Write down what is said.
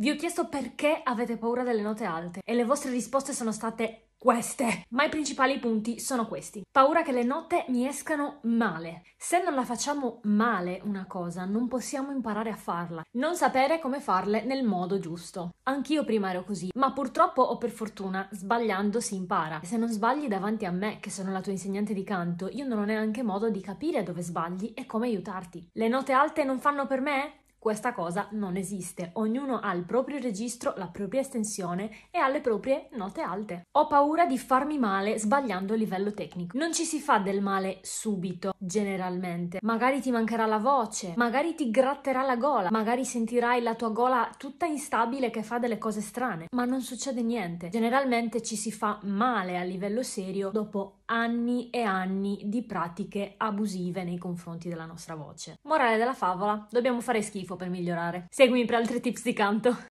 Vi ho chiesto perché avete paura delle note alte e le vostre risposte sono state queste. Ma i principali punti sono questi. Paura che le note mi escano male. Se non la facciamo male una cosa, non possiamo imparare a farla. Non sapere come farle nel modo giusto. Anch'io prima ero così, ma purtroppo o per fortuna sbagliando si impara. Se non sbagli davanti a me, che sono la tua insegnante di canto, io non ho neanche modo di capire dove sbagli e come aiutarti. Le note alte non fanno per me? Questa cosa non esiste, ognuno ha il proprio registro, la propria estensione e ha le proprie note alte. Ho paura di farmi male sbagliando a livello tecnico. Non ci si fa del male subito, generalmente. Magari ti mancherà la voce, magari ti gratterà la gola, magari sentirai la tua gola tutta instabile che fa delle cose strane, ma non succede niente. Generalmente ci si fa male a livello serio dopo anni e anni di pratiche abusive nei confronti della nostra voce. Morale della favola, dobbiamo fare schifo per migliorare. Seguimi per altri tips di canto.